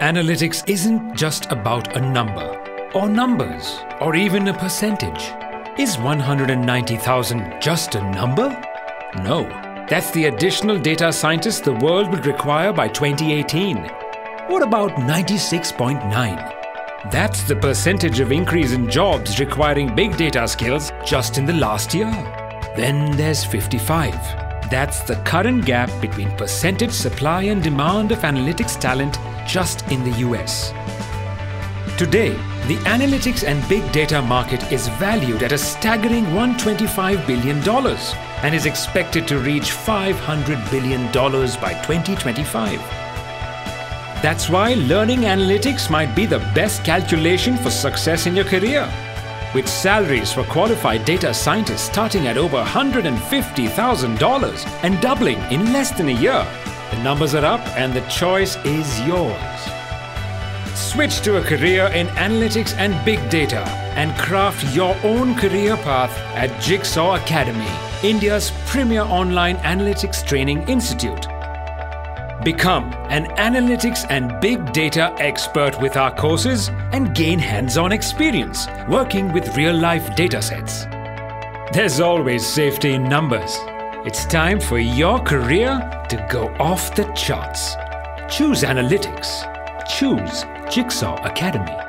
Analytics isn't just about a number, or numbers, or even a percentage. Is 190,000 just a number? No. That's the additional data scientists the world would require by 2018. What about 96.9? That's the percentage of increase in jobs requiring big data skills just in the last year. Then there's 55. That's the current gap between percentage supply and demand of analytics talent just in the US. Today, the analytics and big data market is valued at a staggering $125 billion and is expected to reach $500 billion by 2025. That's why learning analytics might be the best calculation for success in your career. With salaries for qualified data scientists starting at over $150,000 and doubling in less than a year, the numbers are up and the choice is yours. Switch to a career in analytics and big data and craft your own career path at Jigsaw Academy, India's premier online analytics training institute. Become an analytics and big data expert with our courses and gain hands-on experience working with real-life datasets. There's always safety in numbers. It's time for your career to go off the charts. Choose analytics. Choose Jigsaw Academy.